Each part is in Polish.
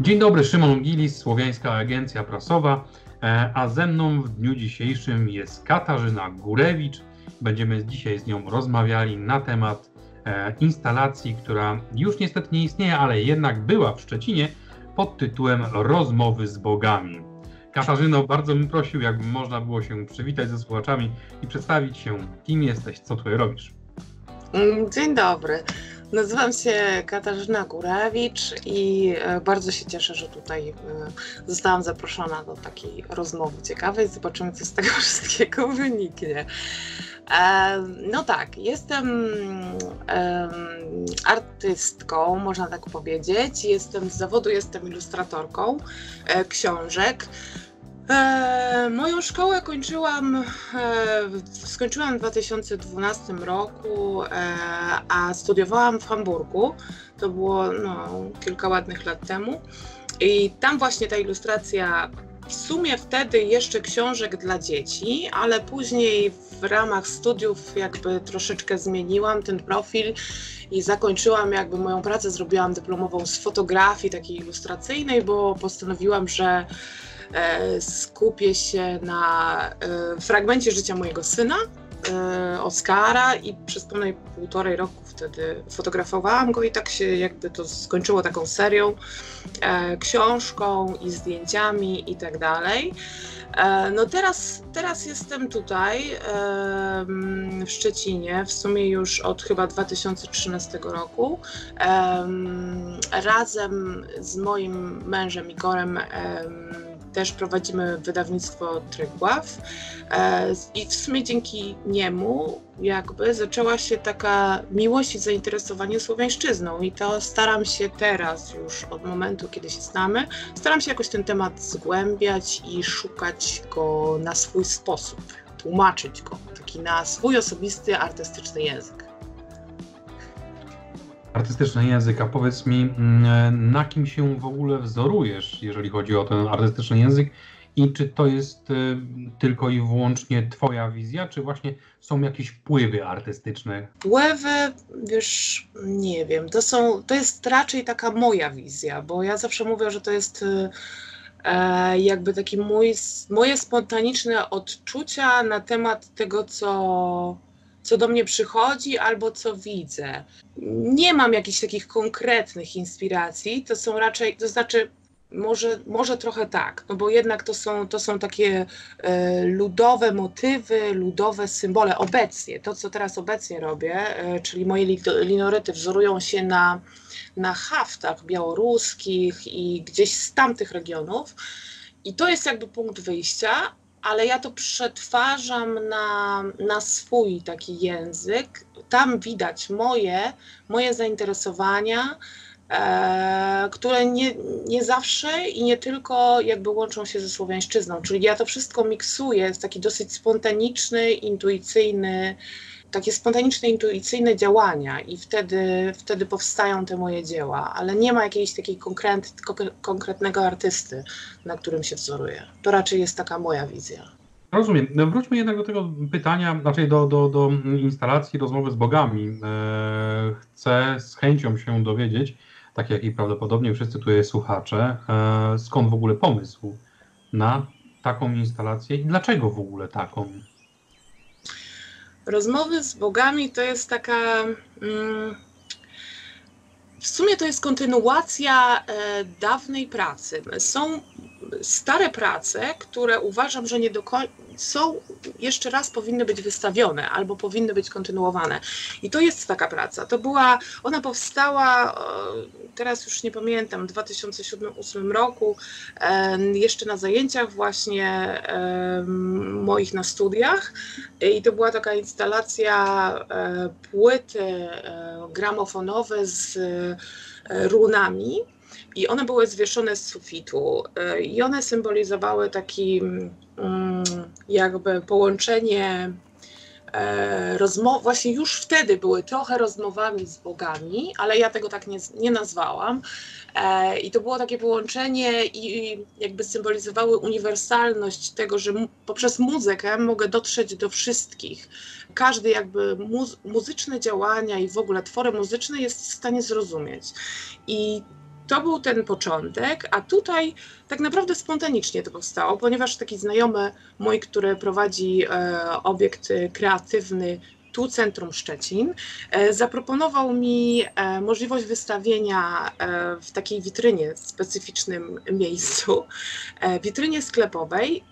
Dzień dobry, Szymon Gilis, Słowiańska Agencja Prasowa, e, a ze mną w dniu dzisiejszym jest Katarzyna Górewicz. Będziemy dzisiaj z nią rozmawiali na temat e, instalacji, która już niestety nie istnieje, ale jednak była w Szczecinie pod tytułem Rozmowy z Bogami. Katarzyno, bardzo bym prosił, jakby można było się przywitać ze słuchaczami i przedstawić się, kim jesteś, co tutaj robisz. Mm, dzień dobry. Nazywam się Katarzyna Górewicz i e, bardzo się cieszę, że tutaj e, zostałam zaproszona do takiej rozmowy ciekawej. Zobaczymy, co z tego wszystkiego wyniknie. E, no tak, jestem artystką, można tak powiedzieć. Jestem z zawodu, jestem ilustratorką książek. E, moją szkołę kończyłam, e, skończyłam w 2012 roku, e, a studiowałam w Hamburgu. To było no, kilka ładnych lat temu. I tam właśnie ta ilustracja, w sumie wtedy jeszcze książek dla dzieci, ale później w ramach studiów jakby troszeczkę zmieniłam ten profil i zakończyłam jakby moją pracę, zrobiłam dyplomową z fotografii takiej ilustracyjnej, bo postanowiłam, że skupię się na e, fragmencie życia mojego syna, e, Oskara i przez ponad półtorej roku wtedy fotografowałam go i tak się jakby to skończyło taką serią, książką i zdjęciami i tak dalej. No teraz, teraz jestem tutaj w Szczecinie, w sumie już od chyba 2013 roku. Razem z moim mężem Igorem też prowadzimy wydawnictwo Trygław e, i w sumie dzięki niemu jakby zaczęła się taka miłość i zainteresowanie słowiańszczyzną. I to staram się teraz już od momentu, kiedy się znamy, staram się jakoś ten temat zgłębiać i szukać go na swój sposób, tłumaczyć go, taki na swój osobisty, artystyczny język artystyczny język, a powiedz mi, mm, na kim się w ogóle wzorujesz, jeżeli chodzi o ten artystyczny język i czy to jest y, tylko i wyłącznie Twoja wizja, czy właśnie są jakieś wpływy artystyczne? Wpływy, wiesz, nie wiem, to, są, to jest raczej taka moja wizja, bo ja zawsze mówię, że to jest e, jakby taki moje spontaniczne odczucia na temat tego, co co do mnie przychodzi albo co widzę. Nie mam jakichś takich konkretnych inspiracji, to są raczej, to znaczy może, może trochę tak, no bo jednak to są, to są takie e, ludowe motywy, ludowe symbole obecnie. To, co teraz obecnie robię, e, czyli moje linoryty wzorują się na, na haftach białoruskich i gdzieś z tamtych regionów. I to jest jakby punkt wyjścia, ale ja to przetwarzam na, na swój taki język. Tam widać moje, moje zainteresowania, e, które nie, nie zawsze i nie tylko jakby łączą się ze słowiańszczyzną. Czyli ja to wszystko miksuję, jest taki dosyć spontaniczny, intuicyjny, takie spontaniczne, intuicyjne działania i wtedy, wtedy powstają te moje dzieła, ale nie ma jakiejś takiej konkret, konkretnego artysty, na którym się wzoruję. To raczej jest taka moja wizja. Rozumiem. No, wróćmy jednak do tego pytania, raczej do, do, do instalacji rozmowy z bogami. E, chcę z chęcią się dowiedzieć, tak jak i prawdopodobnie wszyscy tutaj słuchacze, e, skąd w ogóle pomysł na taką instalację i dlaczego w ogóle taką? Rozmowy z bogami to jest taka. Mm, w sumie to jest kontynuacja e, dawnej pracy. Są stare prace, które uważam, że nie do końca są, jeszcze raz powinny być wystawione albo powinny być kontynuowane. I to jest taka praca. To była, ona powstała, teraz już nie pamiętam, w 2007-2008 roku, jeszcze na zajęciach właśnie moich na studiach. I to była taka instalacja e, płyty e, gramofonowe z e, runami i one były zwieszone z sufitu e, i one symbolizowały taki mm, jakby połączenie e, rozmow, właśnie już wtedy były trochę rozmowami z bogami, ale ja tego tak nie, nie nazwałam. E, I to było takie połączenie i jakby symbolizowały uniwersalność tego, że poprzez muzykę mogę dotrzeć do wszystkich. Każdy jakby muzyczne działania i w ogóle twory muzyczne jest w stanie zrozumieć. I to był ten początek, a tutaj tak naprawdę spontanicznie to powstało, ponieważ taki znajomy mój, który prowadzi e, obiekt kreatywny tu Centrum Szczecin, e, zaproponował mi e, możliwość wystawienia e, w takiej witrynie, specyficznym miejscu, witrynie sklepowej.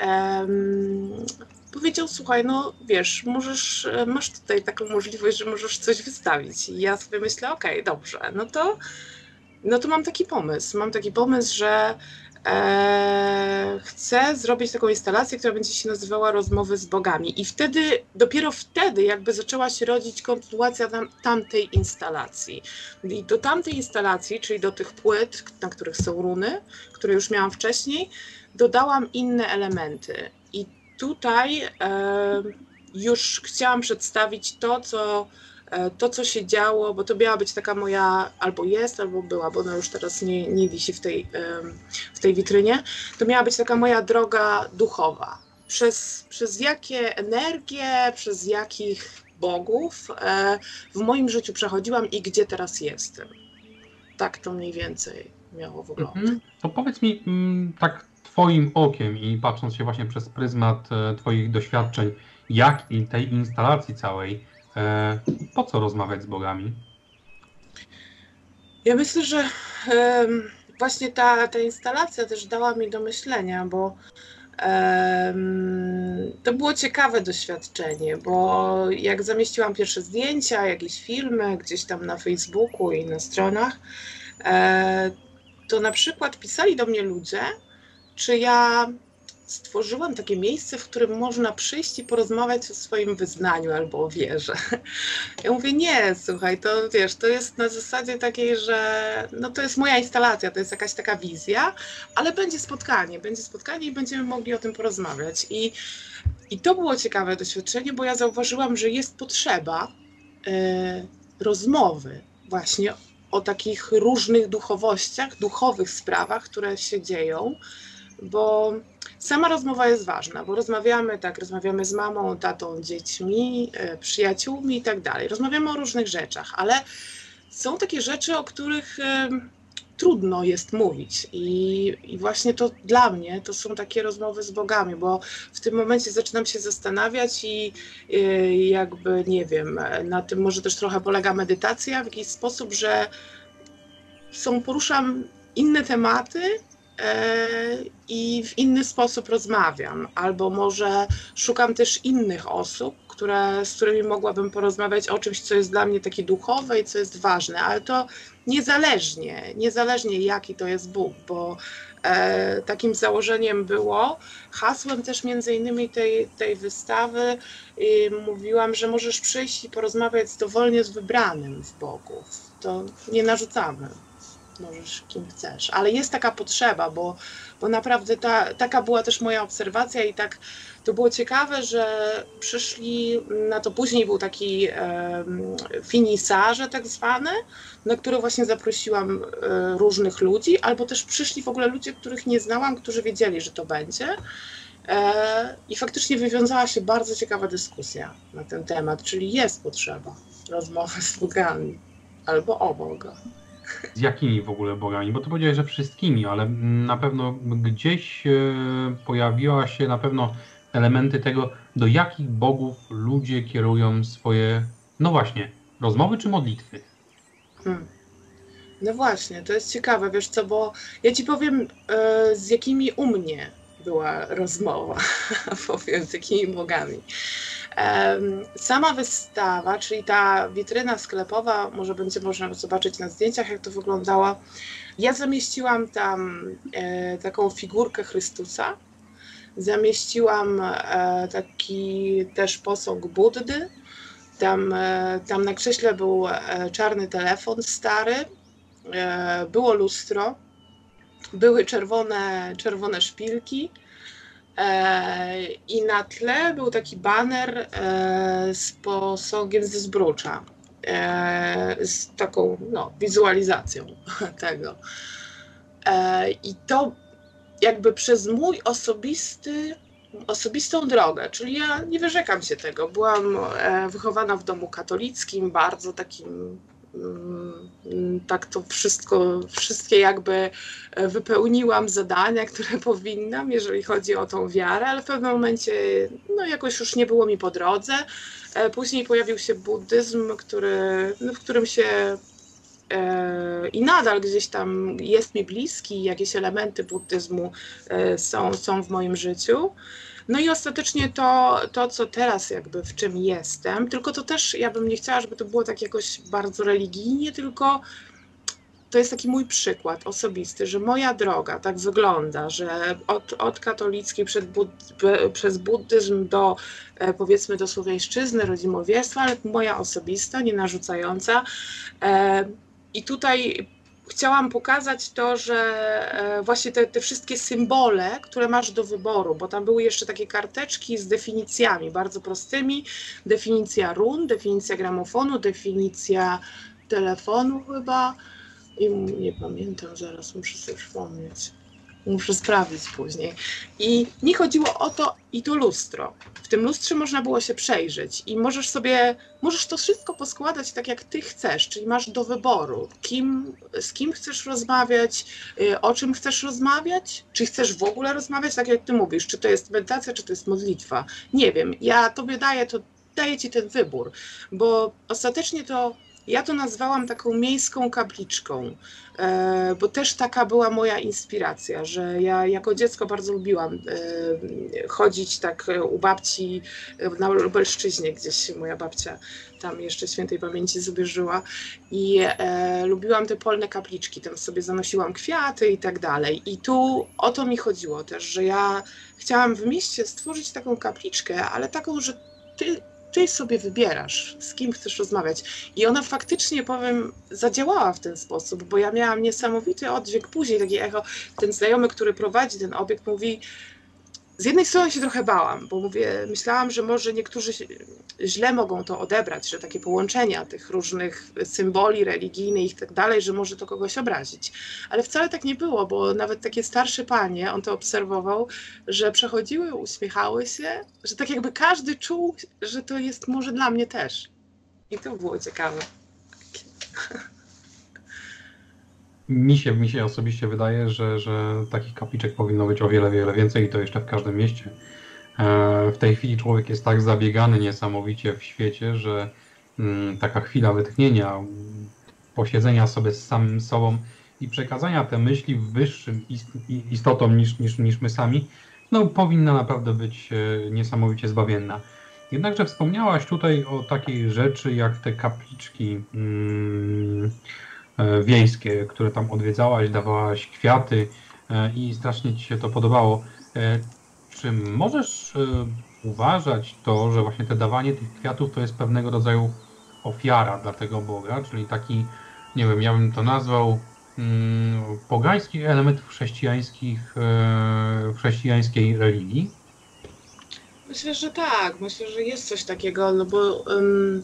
Powiedział, słuchaj, no wiesz, możesz, masz tutaj taką możliwość, że możesz coś wystawić. I ja sobie myślę, okej, okay, dobrze, no to, no to mam taki pomysł. Mam taki pomysł, że e, chcę zrobić taką instalację, która będzie się nazywała Rozmowy z Bogami. I wtedy, dopiero wtedy jakby zaczęła się rodzić kontynuacja tam, tamtej instalacji. I do tamtej instalacji, czyli do tych płyt, na których są runy, które już miałam wcześniej, dodałam inne elementy. I tutaj e, już chciałam przedstawić to, co to, co się działo, bo to miała być taka moja, albo jest, albo była, bo ona już teraz nie, nie wisi w tej, w tej witrynie, to miała być taka moja droga duchowa. Przez, przez jakie energie, przez jakich bogów e, w moim życiu przechodziłam i gdzie teraz jestem. Tak to mniej więcej miało wyglądać. Mhm. To powiedz mi mm, tak Twoim okiem i patrząc się właśnie przez pryzmat e, Twoich doświadczeń, jak i tej instalacji całej, E, po co rozmawiać z bogami? Ja myślę, że właśnie ta, ta instalacja też dała mi do myślenia, bo to było ciekawe doświadczenie, bo jak zamieściłam pierwsze zdjęcia, jakieś filmy gdzieś tam na Facebooku i na stronach, e, to na przykład pisali do mnie ludzie, czy ja stworzyłam takie miejsce, w którym można przyjść i porozmawiać o swoim wyznaniu albo o wierze. Ja mówię, nie, słuchaj, to wiesz, to jest na zasadzie takiej, że no to jest moja instalacja, to jest jakaś taka wizja, ale będzie spotkanie, będzie spotkanie i będziemy mogli o tym porozmawiać. I, i to było ciekawe doświadczenie, bo ja zauważyłam, że jest potrzeba y, rozmowy właśnie o takich różnych duchowościach, duchowych sprawach, które się dzieją, bo Sama rozmowa jest ważna, bo rozmawiamy tak, rozmawiamy z mamą, tatą, dziećmi, e, przyjaciółmi i tak dalej. Rozmawiamy o różnych rzeczach, ale są takie rzeczy, o których e, trudno jest mówić. I, I, właśnie to dla mnie to są takie rozmowy z bogami, bo w tym momencie zaczynam się zastanawiać i, e, jakby nie wiem, na tym może też trochę polega medytacja w jakiś sposób, że są, poruszam inne tematy, i w inny sposób rozmawiam, albo może szukam też innych osób, które, z którymi mogłabym porozmawiać o czymś, co jest dla mnie takie duchowe i co jest ważne, ale to niezależnie, niezależnie jaki to jest Bóg, bo e, takim założeniem było, hasłem też między innymi tej, tej wystawy i mówiłam, że możesz przyjść i porozmawiać dowolnie z wybranym w Bogu. To nie narzucamy możesz kim chcesz, ale jest taka potrzeba, bo, bo naprawdę ta, taka była też moja obserwacja i tak to było ciekawe, że przyszli na to później był taki e, finisarze tak zwane, na które właśnie zaprosiłam e, różnych ludzi, albo też przyszli w ogóle ludzie, których nie znałam, którzy wiedzieli, że to będzie. E, I faktycznie wywiązała się bardzo ciekawa dyskusja na ten temat, czyli jest potrzeba rozmowy z bogami albo o. Z jakimi w ogóle bogami? Bo to powiedziałeś, że wszystkimi, ale na pewno gdzieś e, pojawiła się na pewno elementy tego, do jakich bogów ludzie kierują swoje, no właśnie, rozmowy czy modlitwy? Hmm. No właśnie, to jest ciekawe, wiesz co, bo ja ci powiem, e, z jakimi u mnie była rozmowa, powiem, z jakimi bogami. Sama wystawa, czyli ta witryna sklepowa, może będzie można zobaczyć na zdjęciach, jak to wyglądało. Ja zamieściłam tam e, taką figurkę Chrystusa, zamieściłam e, taki też posąg Buddy. Tam, e, tam na krześle był czarny telefon stary, było lustro, były czerwone, czerwone szpilki I na tle był taki baner e, z posągiem ze zbrucza, e, z taką no, wizualizacją tego. I to jakby przez mój osobisty, osobistą drogę, czyli ja nie wyrzekam się tego. Byłam wychowana w domu katolickim, bardzo takim tak to wszystko, wszystkie jakby wypełniłam zadania, które powinnam, jeżeli chodzi o tą wiarę, ale w pewnym momencie no jakoś już nie było mi po drodze. E, później pojawił się buddyzm, który, no, w którym się e, i nadal gdzieś tam jest mi bliski, jakieś elementy buddyzmu e, są, są w moim życiu. No i ostatecznie to, to, co teraz jakby w czym jestem, tylko to też ja bym nie chciała, żeby to było tak jakoś bardzo religijnie, tylko to jest taki mój przykład osobisty, że moja droga tak wygląda, że od, od katolickiej przez buddyzm do e, powiedzmy do słowiańszczyzny, rodzimowiestwa, ale moja osobista, nie narzucająca. E, I tutaj chciałam pokazać to, że e, właśnie te, te, wszystkie symbole, które masz do wyboru, bo tam były jeszcze takie karteczki z definicjami bardzo prostymi. Definicja run, definicja gramofonu, definicja telefonu chyba. I nie pamiętam, zaraz muszę sobie przypomnieć. Muszę sprawdzić później. I nie chodziło o to i to lustro. W tym lustrze można było się przejrzeć i możesz sobie, możesz to wszystko poskładać tak, jak ty chcesz, czyli masz do wyboru, kim, z kim chcesz rozmawiać, y, o czym chcesz rozmawiać, czy chcesz w ogóle rozmawiać, tak jak ty mówisz, czy to jest medytacja, czy to jest modlitwa. Nie wiem, ja tobie daję to, daję ci ten wybór, bo ostatecznie to ja to nazwałam taką miejską kapliczką, e, bo też taka była moja inspiracja, że ja jako dziecko bardzo lubiłam e, chodzić tak u babci na Lubelszczyźnie, gdzieś moja babcia tam jeszcze świętej pamięci sobie żyła i e, lubiłam te polne kapliczki, tam sobie zanosiłam kwiaty i tak dalej. I tu o to mi chodziło też, że ja chciałam w mieście stworzyć taką kapliczkę, ale taką, że ty ty sobie wybierasz, z kim chcesz rozmawiać. I ona faktycznie, powiem, zadziałała w ten sposób, bo ja miałam niesamowity oddźwięk później, takie echo. Ten znajomy, który prowadzi ten obiekt, mówi, z jednej strony się trochę bałam, bo mówię, myślałam, że może niektórzy źle mogą to odebrać, że takie połączenia tych różnych symboli religijnych i tak dalej, że może to kogoś obrazić. Ale wcale tak nie było, bo nawet takie starsze panie, on to obserwował, że przechodziły, uśmiechały się, że tak jakby każdy czuł, że to jest może dla mnie też. I to było ciekawe. Mi się, mi się osobiście wydaje, że, że takich kapliczek powinno być o wiele, wiele więcej i to jeszcze w każdym mieście. E, w tej chwili człowiek jest tak zabiegany niesamowicie w świecie, że mm, taka chwila wytchnienia, posiedzenia sobie z samym sobą i przekazania te myśli wyższym istotom niż, niż, niż my sami, no powinna naprawdę być e, niesamowicie zbawienna. Jednakże wspomniałaś tutaj o takiej rzeczy jak te kapliczki. Hmm, wiejskie, które tam odwiedzałaś, dawałaś kwiaty e, i strasznie Ci się to podobało. E, czy możesz uważać to, że właśnie te dawanie tych kwiatów to jest pewnego rodzaju ofiara dla tego Boga, czyli taki, nie wiem, ja bym to nazwał mm, pogańskich elementów chrześcijańskich chrześcijańskiej religii? Myślę, że tak. Myślę, że jest coś takiego, no bo um,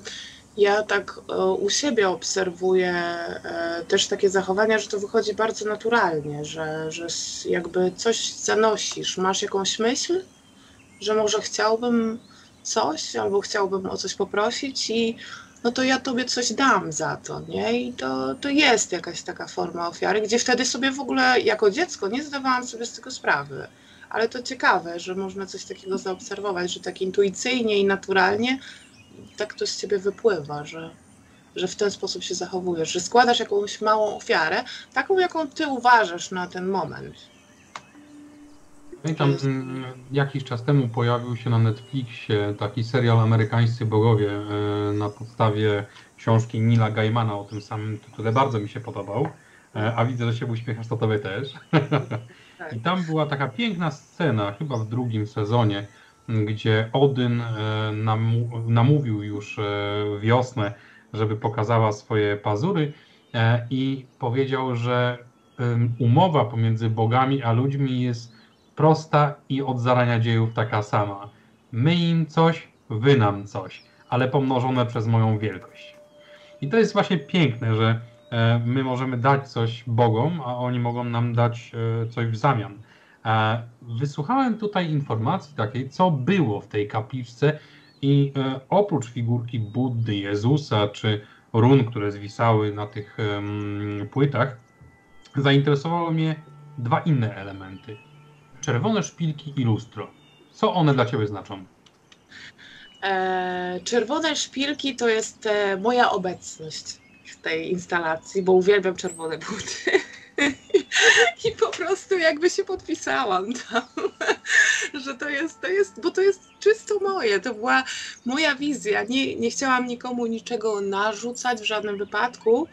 ja tak e, u siebie obserwuję e, też takie zachowania, że to wychodzi bardzo naturalnie, że, że jakby coś zanosisz, masz jakąś myśl, że może chciałbym coś albo chciałbym o coś poprosić i no to ja tobie coś dam za to, nie? I to, to jest jakaś taka forma ofiary, gdzie wtedy sobie w ogóle jako dziecko nie zdawałam sobie z tego sprawy. Ale to ciekawe, że można coś takiego zaobserwować, że tak intuicyjnie i naturalnie tak to z ciebie wypływa, że, że w ten sposób się zachowujesz, że składasz jakąś małą ofiarę, taką, jaką ty uważasz na ten moment. Pamiętam, mm, jakiś czas temu pojawił się na Netflixie taki serial Amerykańscy Bogowie e, na podstawie książki Nila Gaimana o tym samym tytule. Bardzo mi się podobał. E, a widzę, że się uśmiechasz, to tobie też. Tak. I tam była taka piękna scena, chyba w drugim sezonie, gdzie Odyn e, namówił już e, wiosnę, żeby pokazała swoje pazury e, i powiedział, że umowa pomiędzy bogami a ludźmi jest prosta i od zarania dziejów taka sama. My im coś, wy nam coś, ale pomnożone przez moją wielkość. I to jest właśnie piękne, że my możemy dać coś Bogom, a oni mogą nam dać coś w zamian. Wysłuchałem tutaj informacji takiej, co było w tej kapliczce i e, oprócz figurki Buddy, Jezusa czy run, które zwisały na tych płytach, zainteresowały mnie dwa inne elementy. Czerwone szpilki i lustro. Co one dla Ciebie znaczą? E, czerwone szpilki to jest e, moja obecność w tej instalacji, bo uwielbiam czerwone buty. I po prostu jakby się podpisałam tam, że to jest, to jest, bo to jest czysto moje, to była moja wizja. Nie, nie chciałam nikomu niczego narzucać w żadnym wypadku.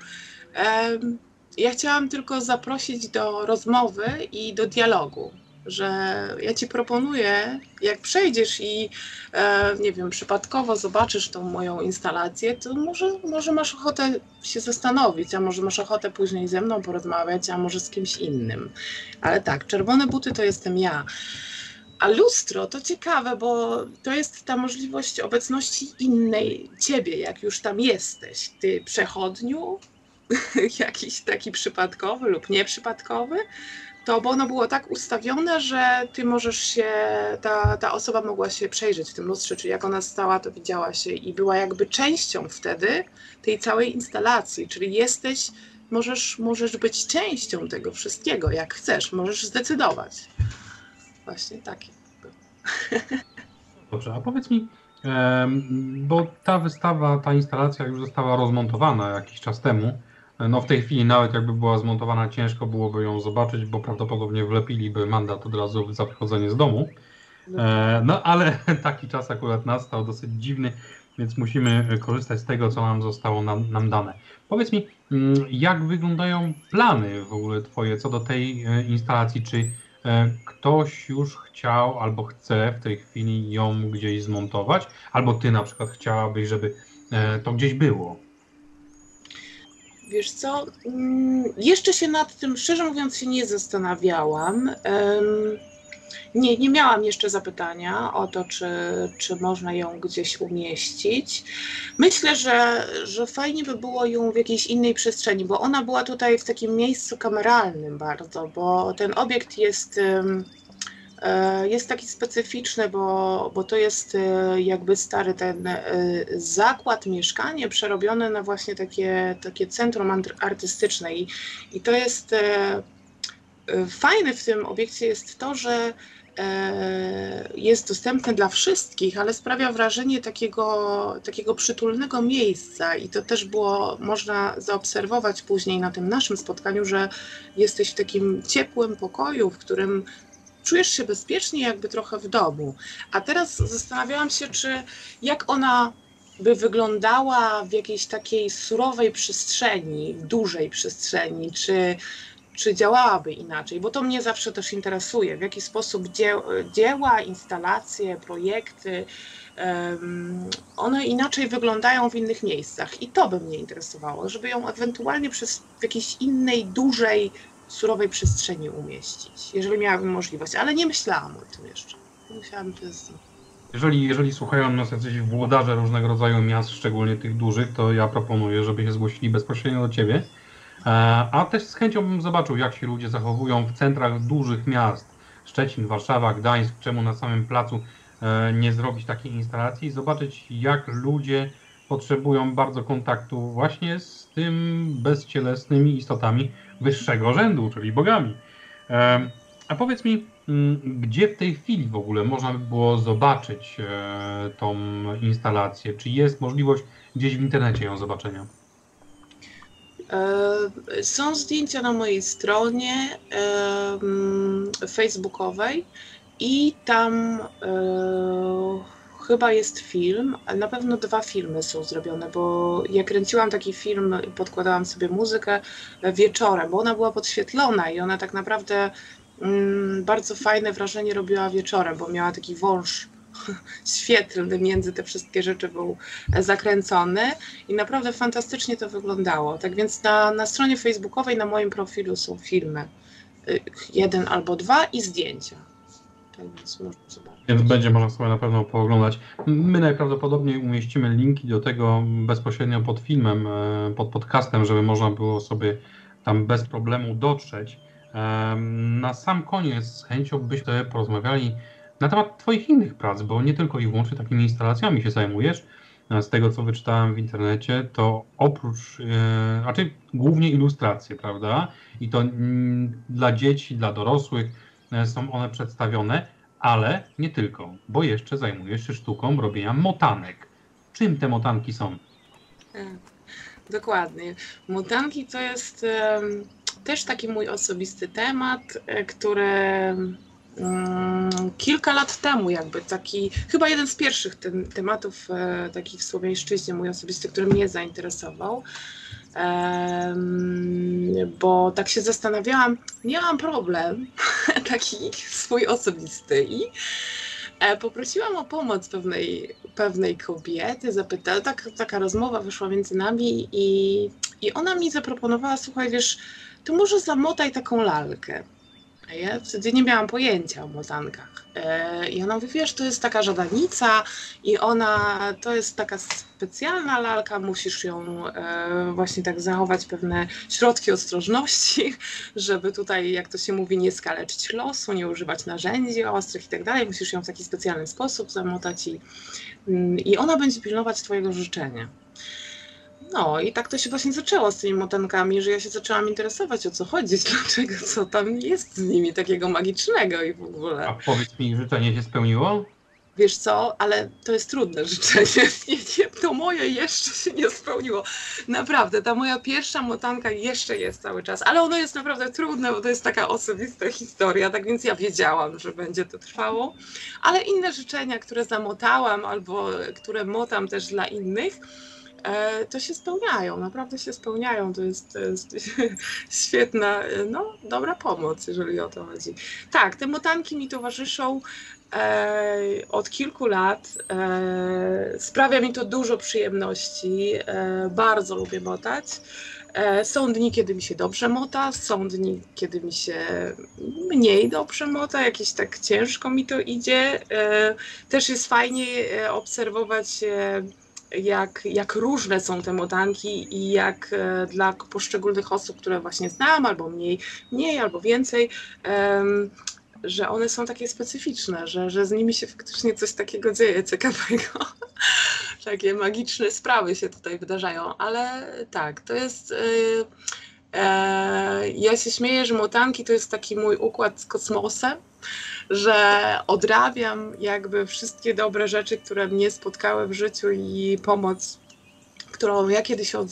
Ja chciałam tylko zaprosić do rozmowy i do dialogu że ja ci proponuję, jak przejdziesz i e, nie wiem, przypadkowo zobaczysz tą moją instalację, to może, może masz ochotę się zastanowić, a może masz ochotę później ze mną porozmawiać, a może z kimś innym. Ale tak, czerwone buty to jestem ja. A lustro to ciekawe, bo to jest ta możliwość obecności innej ciebie, jak już tam jesteś. Ty przechodniu, jakiś taki przypadkowy lub nieprzypadkowy, to bo ono było tak ustawione, że ty możesz się, ta, ta osoba mogła się przejrzeć w tym lustrze, czyli jak ona stała, to widziała się i była jakby częścią wtedy tej całej instalacji, czyli jesteś, możesz, możesz być częścią tego wszystkiego, jak chcesz, możesz zdecydować. Właśnie taki był. Dobrze, a powiedz mi, bo ta wystawa, ta instalacja już została rozmontowana jakiś czas temu, no w tej chwili nawet jakby była zmontowana, ciężko byłoby ją zobaczyć, bo prawdopodobnie wlepiliby mandat od razu za wychodzenie z domu. E, no ale taki czas akurat nastał, dosyć dziwny, więc musimy korzystać z tego, co nam zostało nam, nam dane. Powiedz mi, mm, jak wyglądają plany w ogóle Twoje co do tej e, instalacji? Czy e, ktoś już chciał albo chce w tej chwili ją gdzieś zmontować, albo Ty na przykład chciałabyś, żeby to gdzieś było? Wiesz co, mm, jeszcze się nad tym, szczerze mówiąc, się nie zastanawiałam. Nie, nie miałam jeszcze zapytania o to, czy, czy można ją gdzieś umieścić. Myślę, że, że fajnie by było ją w jakiejś innej przestrzeni, bo ona była tutaj w takim miejscu kameralnym bardzo, bo ten obiekt jest jest taki specyficzny, bo, bo to jest e, jakby stary ten e, zakład, mieszkanie przerobione na właśnie takie, takie centrum artystyczne. I, i to jest fajne w tym obiekcie jest to, że jest dostępny dla wszystkich, ale sprawia wrażenie takiego, takiego przytulnego miejsca i to też było można zaobserwować później na tym naszym spotkaniu, że jesteś w takim ciepłym pokoju, w którym czujesz się bezpiecznie, jakby trochę w domu. A teraz zastanawiałam się, czy jak ona by wyglądała w jakiejś takiej surowej przestrzeni, dużej przestrzeni, czy, czy działałaby inaczej, bo to mnie zawsze też interesuje, w jaki sposób dzieła, instalacje, projekty, um, one inaczej wyglądają w innych miejscach i to by mnie interesowało, żeby ją ewentualnie przez w jakiejś innej, dużej surowej przestrzeni umieścić, jeżeli miałabym możliwość, ale nie myślałam o tym jeszcze. Musiałabym to jeżeli, jeżeli słuchają nas jacyś włodarze różnego rodzaju miast, szczególnie tych dużych, to ja proponuję, żeby się zgłosili bezpośrednio do Ciebie. E, a też z chęcią bym zobaczył, jak się ludzie zachowują w centrach dużych miast. Szczecin, Warszawa, Gdańsk, czemu na samym placu e, nie zrobić takiej instalacji i zobaczyć, jak ludzie potrzebują bardzo kontaktu właśnie z tym bezcielesnymi istotami, wyższego rzędu, czyli bogami. A powiedz mi, mm, gdzie w tej chwili w ogóle można by było zobaczyć e, tą instalację? Czy jest możliwość gdzieś w internecie ją zobaczenia? E, są zdjęcia na mojej stronie facebookowej i tam e, chyba jest film, na pewno dwa filmy są zrobione, bo ja kręciłam taki film i podkładałam sobie muzykę wieczorem, bo ona była podświetlona i ona tak naprawdę mm, bardzo fajne wrażenie robiła wieczorem, bo miała taki wąż świetlny między te wszystkie rzeczy był zakręcony i naprawdę fantastycznie to wyglądało. Tak więc na, na stronie facebookowej, na moim profilu są filmy. Y, jeden albo dwa i zdjęcia. Tak więc można zobaczyć. Więc będzie można sobie na pewno pooglądać. My najprawdopodobniej umieścimy linki do tego bezpośrednio pod filmem, e, pod podcastem, żeby można było sobie tam bez problemu dotrzeć. Na sam koniec z chęcią byśmy porozmawiali na temat Twoich innych prac, bo nie tylko i wyłącznie takimi instalacjami się zajmujesz. z tego co wyczytałem w internecie, to oprócz, e, raczej głównie ilustracje, prawda? I to mm, dla dzieci, dla dorosłych e, są one przedstawione, ale nie tylko, bo jeszcze zajmujesz się sztuką robienia motanek. Czym te motanki są? Tak, dokładnie. Motanki to jest też taki mój osobisty temat, e, który mm, kilka lat temu jakby taki, chyba jeden z pierwszych ten, tematów e, takich w Słowiańszczyźnie mój osobisty, który mnie zainteresował. Bo tak się zastanawiałam, miałam problem taki swój osobisty i e, poprosiłam o pomoc pewnej, pewnej kobiety, zapytała, tak, taka rozmowa wyszła między nami i, i ona mi zaproponowała, słuchaj, wiesz, to może zamotaj taką lalkę. A ja wtedy nie miałam pojęcia o mozankach. E, I ona mówi, wiesz, to jest taka żadanica i ona, to jest taka specjalna lalka, musisz ją e, właśnie tak zachować pewne środki ostrożności, żeby tutaj, jak to się mówi, nie skaleczyć losu, nie używać narzędzi ostrych i tak dalej. Musisz ją w taki specjalny sposób zamotać i, mm, i ona będzie pilnować twojego życzenia. No i tak to się właśnie zaczęło z tymi motankami, że ja się zaczęłam interesować o co chodzi, dlaczego, co tam jest z nimi takiego magicznego i w ogóle. A powiedz mi, życzenie się spełniło? Wiesz co, ale to jest trudne życzenie. Nie, nie, to moje jeszcze się nie spełniło. Naprawdę, ta moja pierwsza motanka jeszcze jest cały czas, ale ono jest naprawdę trudne, bo to jest taka osobista historia, tak więc ja wiedziałam, że będzie to trwało. Ale inne życzenia, które zamotałam albo które motam też dla innych, to się spełniają, naprawdę się spełniają. To jest, to jest świetna, no, dobra pomoc, jeżeli o to chodzi. Tak, te motanki mi towarzyszą e, od kilku lat. E, sprawia mi to dużo przyjemności. E, bardzo lubię motać. E, są dni, kiedy mi się dobrze mota, są dni, kiedy mi się mniej dobrze mota, jakieś tak ciężko mi to idzie. E, też jest fajnie obserwować jak, jak różne są te modanki i jak e, dla poszczególnych osób, które właśnie znam, albo mniej, mniej albo więcej, że one są takie specyficzne, że, że z nimi się faktycznie coś takiego dzieje ciekawego. takie magiczne sprawy się tutaj wydarzają, ale tak, to jest. Yy, ja się śmieję, że motanki to jest taki mój układ z kosmosem że odrabiam jakby wszystkie dobre rzeczy, które mnie spotkały w życiu i pomoc, którą ja kiedyś od,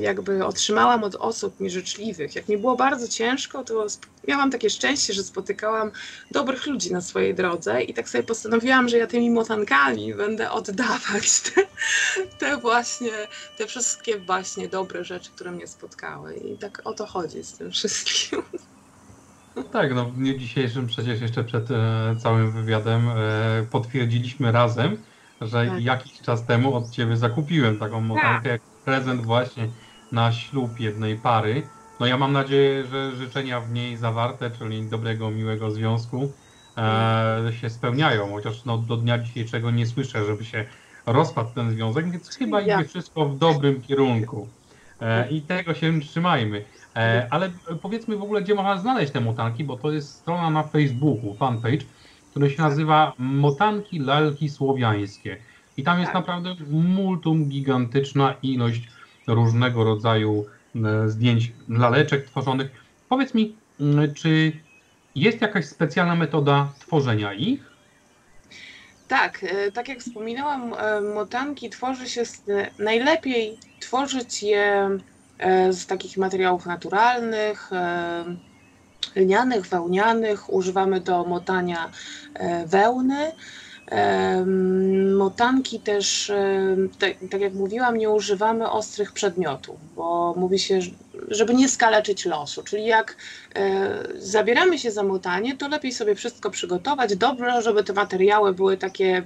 jakby otrzymałam od osób mi życzliwych. Jak mi było bardzo ciężko, to miałam takie szczęście, że spotykałam dobrych ludzi na swojej drodze i tak sobie postanowiłam, że ja tymi motankami będę oddawać te, te właśnie, te wszystkie właśnie dobre rzeczy, które mnie spotkały. I tak o to chodzi z tym wszystkim. No tak, no w dniu dzisiejszym przecież jeszcze przed e, całym wywiadem e, potwierdziliśmy razem, że tak. jakiś czas temu od Ciebie zakupiłem taką motankę jak prezent właśnie na ślub jednej pary. No ja mam nadzieję, że życzenia w niej zawarte, czyli dobrego, miłego związku e, się spełniają, chociaż no, do dnia dzisiejszego nie słyszę, żeby się rozpadł ten związek, więc chyba ja. idzie wszystko w dobrym kierunku. E, I tego się trzymajmy. E, ale powiedzmy w ogóle, gdzie można znaleźć te motanki, bo to jest strona na Facebooku, fanpage, który się nazywa Motanki Lalki Słowiańskie. I tam jest tak. naprawdę multum gigantyczna ilość różnego rodzaju e, zdjęć laleczek tworzonych. Powiedz mi, czy jest jakaś specjalna metoda tworzenia ich? Tak, e, tak jak wspominałam, motanki tworzy się najlepiej tworzyć je E, z takich materiałów naturalnych, e, lnianych, wełnianych. Używamy do motania e, wełny. Motanki też, tak, tak, jak mówiłam, nie używamy ostrych przedmiotów, bo mówi się, żeby nie skaleczyć losu. Czyli jak zabieramy się za motanie, to lepiej sobie wszystko przygotować. Dobrze, żeby te materiały były takie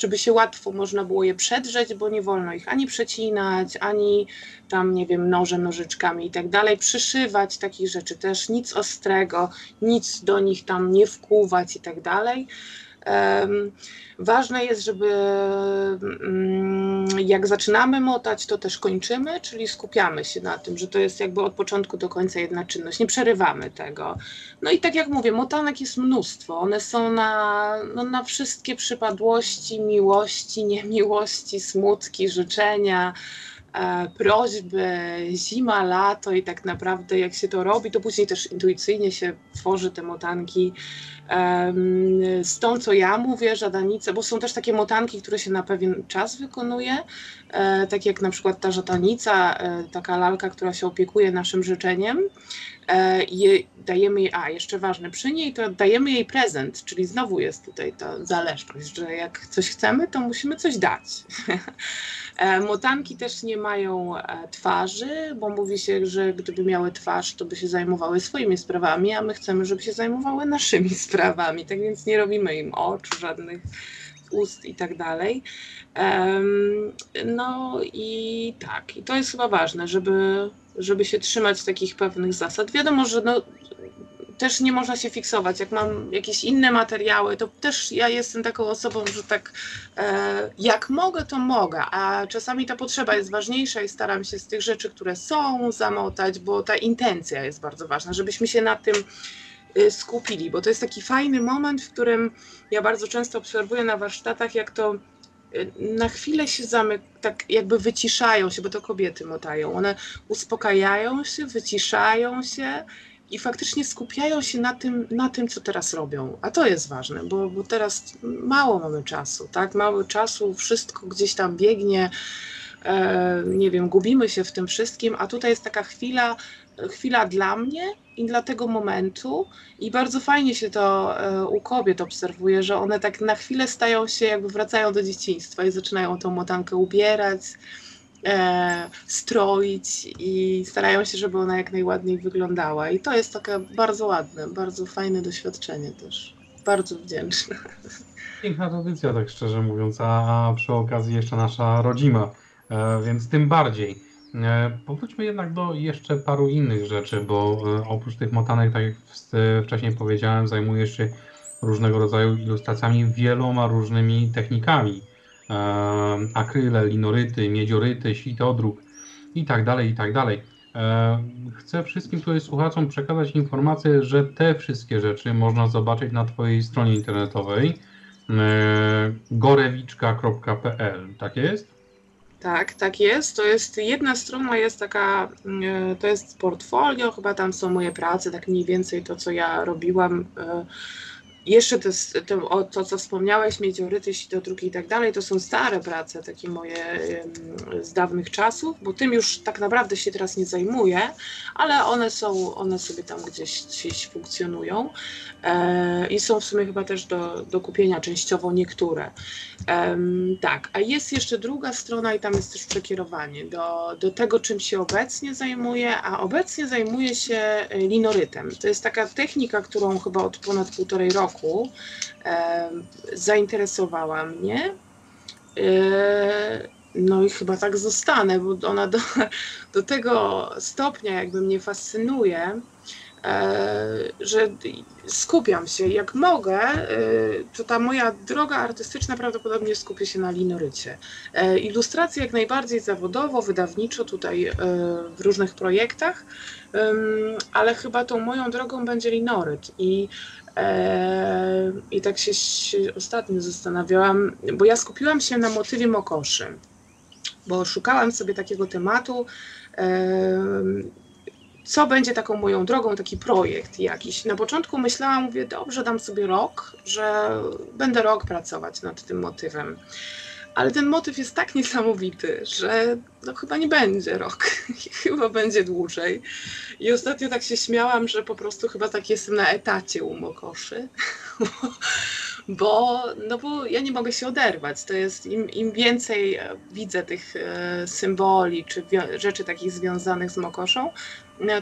żeby się łatwo można było je przedrzeć, bo nie wolno ich ani przecinać, ani tam, nie wiem, nożem, nożyczkami i tak dalej, przyszywać takich rzeczy też, nic ostrego, nic do nich tam nie wkuwać i tak dalej. Ważne jest, żeby mm, jak zaczynamy motać, to też kończymy, czyli skupiamy się na tym, że to jest jakby od początku do końca jedna czynność, nie przerywamy tego. No i tak jak mówię, motanek jest mnóstwo, one są na, no, na wszystkie przypadłości, miłości, niemiłości, smutki, życzenia, prośby, zima, lato i tak naprawdę jak się to robi, to później też intuicyjnie się tworzy te motanki z tą, co ja mówię, żadanice, bo są też takie motanki, które się na pewien czas wykonuje, e, tak jak na przykład ta żadanica, e, taka lalka, która się opiekuje naszym życzeniem. E, I dajemy jej, a jeszcze ważne, przy niej to dajemy jej prezent, czyli znowu jest tutaj ta zależność, że jak coś chcemy, to musimy coś dać. Motanki też nie mają twarzy, bo mówi się, że gdyby miały twarz, to by się zajmowały swoimi sprawami, a my chcemy, żeby się zajmowały naszymi sprawami tak więc nie robimy im oczu, żadnych ust i tak dalej. No i tak, i to jest chyba ważne, żeby, żeby się trzymać takich pewnych zasad. Wiadomo, że no, też nie można się fiksować. Jak mam jakieś inne materiały, to też ja jestem taką osobą, że tak e, jak mogę, to mogę, a czasami ta potrzeba jest ważniejsza i staram się z tych rzeczy, które są, zamotać, bo ta intencja jest bardzo ważna, żebyśmy się na tym Y, skupili, bo to jest taki fajny moment, w którym ja bardzo często obserwuję na warsztatach, jak to na chwilę się zamyk, tak jakby wyciszają się, bo to kobiety motają. One uspokajają się, wyciszają się i faktycznie skupiają się na tym, na tym co teraz robią. A to jest ważne, bo, bo teraz mało mamy czasu, tak? Mało czasu, wszystko gdzieś tam biegnie, e, nie wiem, gubimy się w tym wszystkim, a tutaj jest taka chwila, chwila dla mnie i dla tego momentu. I bardzo fajnie się to e, u kobiet obserwuje, że one tak na chwilę stają się, jakby wracają do dzieciństwa i zaczynają tą motankę ubierać, e, stroić i starają się, żeby ona jak najładniej wyglądała. I to jest takie bardzo ładne, bardzo fajne doświadczenie też. Bardzo wdzięczne. Piękna tradycja, tak szczerze mówiąc, a przy okazji jeszcze nasza rodzima, e, więc tym bardziej. E, powróćmy jednak do jeszcze paru innych rzeczy, bo e, oprócz tych motanek, tak jak wcześniej powiedziałem, zajmujesz się różnego rodzaju ilustracjami wieloma różnymi technikami. E, akryle, linoryty, miedzioryty, sitodruk i tak dalej, i tak dalej. Chcę wszystkim tutaj słuchaczom przekazać informację, że te wszystkie rzeczy można zobaczyć na Twojej stronie internetowej gorewiczka.pl. Tak jest? Tak, tak jest. To jest jedna strona, jest taka, mm, e, to jest portfolio, chyba tam są moje prace, tak mniej więcej to, co ja robiłam e, jeszcze to, to, to, co wspomniałeś, Miedzioryty, drugi i tak dalej, to są stare prace, takie moje z dawnych czasów, bo tym już tak naprawdę się teraz nie zajmuję, ale one są, one sobie tam gdzieś, gdzieś funkcjonują e, i są w sumie chyba też do, do kupienia częściowo niektóre. E, tak, a jest jeszcze druga strona i tam jest też przekierowanie do, do tego, czym się obecnie zajmuję, a obecnie zajmuję się linorytem. To jest taka technika, którą chyba od ponad półtorej roku roku zainteresowała mnie. E, no i chyba tak zostanę, bo ona do, do tego stopnia jakby mnie fascynuje, że skupiam się jak mogę, e, to ta moja droga artystyczna prawdopodobnie skupia się na linorycie. E, ilustracje jak najbardziej zawodowo, wydawniczo tutaj e, w różnych projektach, ale chyba tą moją drogą będzie linoryt i i tak się ostatnio zastanawiałam, bo ja skupiłam się na motywie mokoszy, bo szukałam sobie takiego tematu, co będzie taką moją drogą, taki projekt jakiś. Na początku myślałam, mówię, dobrze, dam sobie rok, że będę rok pracować nad tym motywem. Ale ten motyw jest tak niesamowity, że no chyba nie będzie rok, chyba będzie dłużej. I ostatnio tak się śmiałam, że po prostu chyba tak jestem na etacie u Mokoszy, bo, no bo ja nie mogę się oderwać. To jest im, im więcej widzę tych e, symboli czy rzeczy takich związanych z Mokoszą,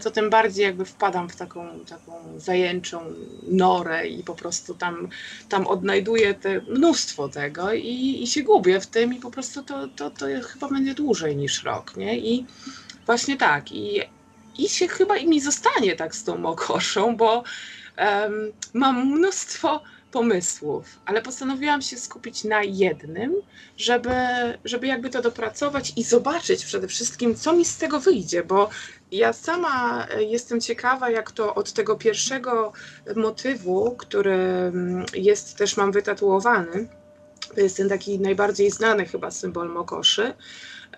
to tym bardziej jakby wpadam w taką, taką zajęczą norę i po prostu tam, tam odnajduję te, mnóstwo tego i, i się gubię w tym i po prostu to, to, to chyba będzie dłużej niż rok, nie? I właśnie tak. I, i się chyba i mi zostanie tak z tą mokoszą, bo um, mam mnóstwo pomysłów, ale postanowiłam się skupić na jednym, żeby, żeby jakby to dopracować i zobaczyć przede wszystkim, co mi z tego wyjdzie, bo ja sama jestem ciekawa, jak to od tego pierwszego motywu, który mm, jest też mam wytatuowany, to jest ten taki najbardziej znany chyba symbol Mokoszy,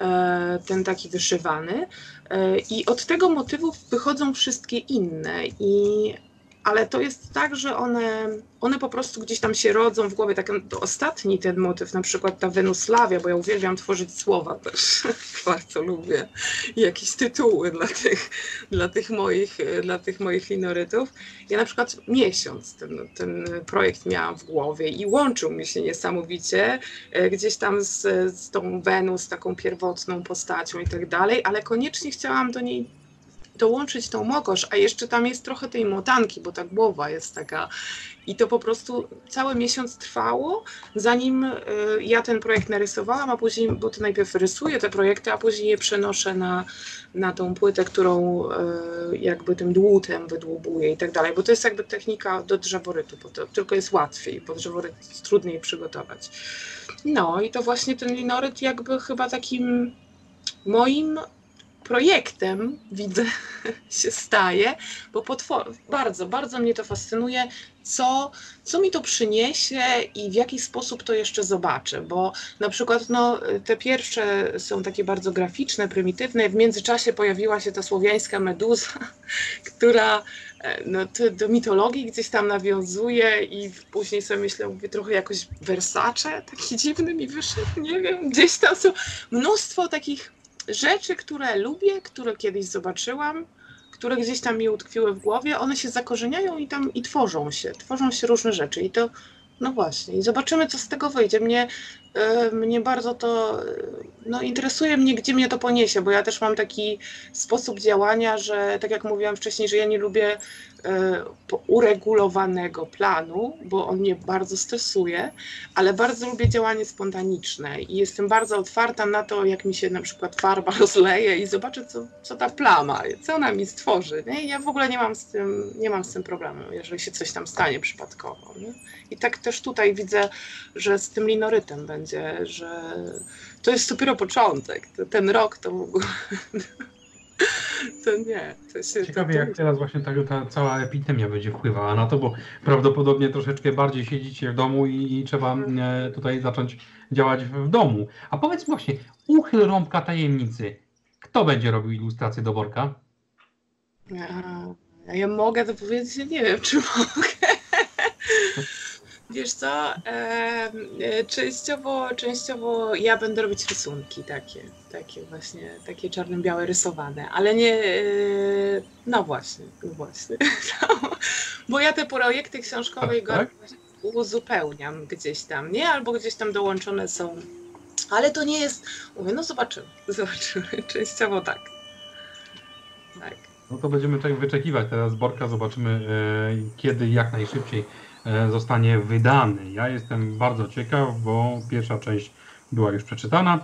e, ten taki wyszywany. E, I od tego motywu wychodzą wszystkie inne. I ale to jest tak, że one, one po prostu gdzieś tam się rodzą w głowie. Tak, to ostatni ten motyw, na przykład ta Wenusławia, bo ja uwielbiam tworzyć słowa też, bardzo lubię jakieś tytuły dla tych, dla tych, moich, dla tych moich linorytów. Ja na przykład miesiąc ten, ten projekt miałam w głowie i łączył mi się niesamowicie e, gdzieś tam z, z tą Wenus, taką pierwotną postacią i tak dalej, ale koniecznie chciałam do niej dołączyć tą mokosz, a jeszcze tam jest trochę tej motanki, bo ta głowa jest taka. I to po prostu cały miesiąc trwało, zanim y, ja ten projekt narysowałam, a później, bo to najpierw rysuję te projekty, a później je przenoszę na, na tą płytę, którą y, jakby tym dłutem wydłubuję i tak dalej, bo to jest jakby technika do drzeworytu, bo to tylko jest łatwiej, bo drzeworyt jest trudniej przygotować. No i to właśnie ten linoryt jakby chyba takim moim projektem, widzę, się staje, bo bardzo, bardzo mnie to fascynuje, co, co mi to przyniesie i w jaki sposób to jeszcze zobaczę, bo na przykład no, te pierwsze są takie bardzo graficzne, prymitywne, w międzyczasie pojawiła się ta słowiańska meduza, która e, no, do mitologii gdzieś tam nawiązuje i później sobie myślę, mówię trochę jakoś Versace, taki dziwny mi wyszedł, nie wiem, gdzieś tam są mnóstwo takich rzeczy, które lubię, które kiedyś zobaczyłam, które gdzieś tam mi utkwiły w głowie, one się zakorzeniają i tam i tworzą się, tworzą się różne rzeczy i to no właśnie, i zobaczymy, co z tego wyjdzie. Mnie, mnie bardzo to no, interesuje mnie, gdzie mnie to poniesie, bo ja też mam taki sposób działania, że tak jak mówiłam wcześniej, że ja nie lubię E, uregulowanego planu, bo on mnie bardzo stresuje, ale bardzo lubię działanie spontaniczne i jestem bardzo otwarta na to, jak mi się na przykład farba rozleje i zobaczę, co, co ta plama, co ona mi stworzy. Nie? I ja w ogóle nie mam, z tym, nie mam z tym problemu, jeżeli się coś tam stanie przypadkowo. Nie? I tak też tutaj widzę, że z tym linorytem będzie, że to jest dopiero początek. Ten rok to ogóle to nie. To się, Ciekawie, to, to... jak teraz właśnie ta, ta, cała epidemia będzie wpływała na to, bo prawdopodobnie troszeczkę bardziej siedzicie w domu i, i trzeba e, tutaj zacząć działać w, w domu. A powiedz właśnie, uchyl rąbka tajemnicy. Kto będzie robił ilustrację do worka? Ja, ja mogę to powiedzieć, nie wiem, czy mogę. Wiesz co, e, częściowo, częściowo ja będę robić rysunki takie, takie właśnie, takie czarno-białe rysowane, ale nie, e, no właśnie, no właśnie, bo ja te projekty książkowe tak, tak? uzupełniam gdzieś tam, nie? Albo gdzieś tam dołączone są, ale to nie jest, mówię, no zobaczymy, zobaczymy, częściowo tak. Tak. No to będziemy tutaj wyczekiwać teraz Borka, zobaczymy e, kiedy jak najszybciej zostanie wydany. Ja jestem bardzo ciekaw, bo pierwsza część była już przeczytana.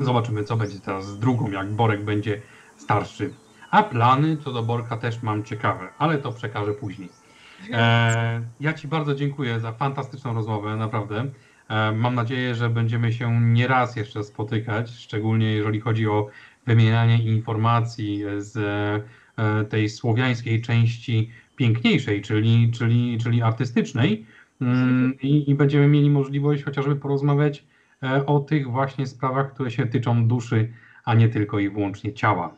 Zobaczymy, co będzie teraz z drugą, jak Borek będzie starszy. A plany co do Borka też mam ciekawe, ale to przekażę później. E, ja Ci bardzo dziękuję za fantastyczną rozmowę, naprawdę. E, mam nadzieję, że będziemy się nieraz jeszcze spotykać, szczególnie jeżeli chodzi o wymienianie informacji z e, tej słowiańskiej części piękniejszej, czyli, czyli, czyli artystycznej mm, i, i będziemy mieli możliwość chociażby porozmawiać e, o tych właśnie sprawach, które się tyczą duszy, a nie tylko i wyłącznie ciała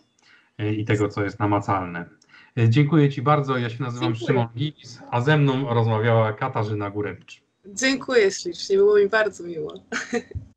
e, i tego, co jest namacalne. E, dziękuję Ci bardzo. Ja się nazywam Dziękuję. Szymon Gilis, a ze mną rozmawiała Katarzyna Górewicz. Dziękuję ślicznie, było mi bardzo miło.